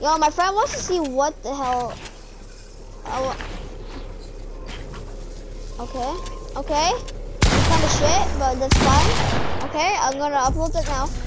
Yo, my friend wants to see what the hell. Oh. Okay. Okay. It's kind of shit, but that's fine. Okay, I'm gonna upload it now.